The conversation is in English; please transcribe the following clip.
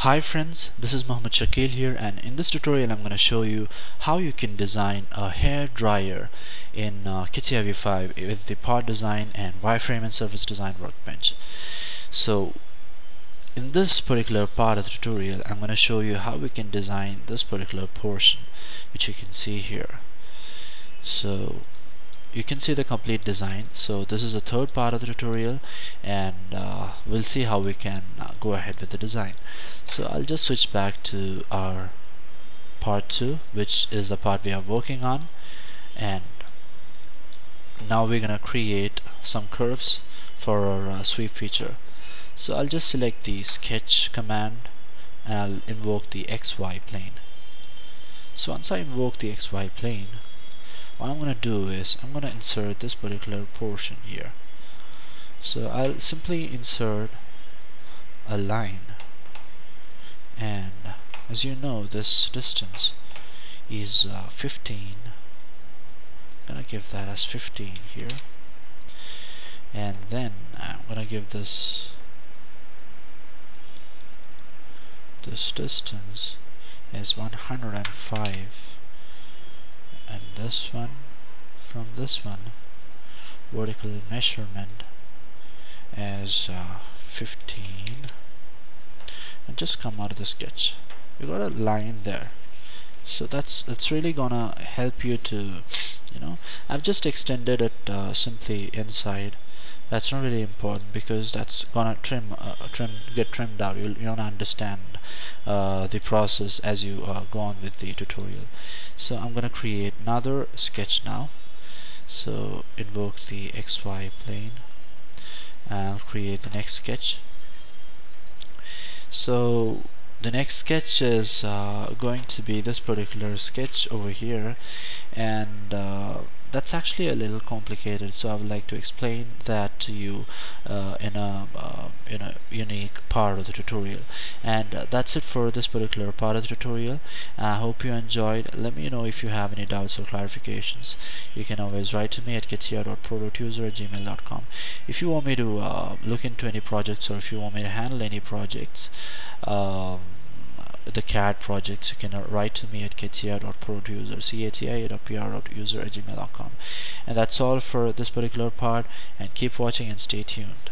Hi friends, this is Mohammed Shakeel here and in this tutorial I'm going to show you how you can design a hair dryer in uh, CATIA V5 with the part design and wireframe and surface design workbench. So in this particular part of the tutorial I'm going to show you how we can design this particular portion which you can see here. So you can see the complete design. So this is the third part of the tutorial and uh, we'll see how we can uh, go ahead with the design. So I'll just switch back to our part 2 which is the part we are working on. And now we're gonna create some curves for our uh, sweep feature. So I'll just select the sketch command and I'll invoke the XY plane. So once I invoke the XY plane what I'm going to do is I'm going to insert this particular portion here. So I'll simply insert a line. And as you know this distance is uh, 15 I'm gonna give that as 15 here. And then I'm gonna give this this distance as 105 and this one from this one vertical measurement as uh, 15 and just come out of the sketch. You got a line there. So that's it's really gonna help you to you know I've just extended it uh, simply inside that's not really important because that's gonna trim uh, trim get trimmed out. You'll, you will understand uh, the process as you uh, go on with the tutorial. So I'm gonna create another sketch now. So invoke the XY plane and create the next sketch. So the next sketch is uh, going to be this particular sketch over here. And uh, that's actually a little complicated so I would like to explain that to you uh, in a uh, in a unique part of the tutorial. And uh, that's it for this particular part of the tutorial. I hope you enjoyed. Let me know if you have any doubts or clarifications. You can always write to me at catia.product.user at gmail.com if you want me to uh, look into any projects or if you want me to handle any projects um, the CAD projects, you can write to me at catia.producer, C-A-T-I.pr.user at gmail.com. And that's all for this particular part, and keep watching and stay tuned.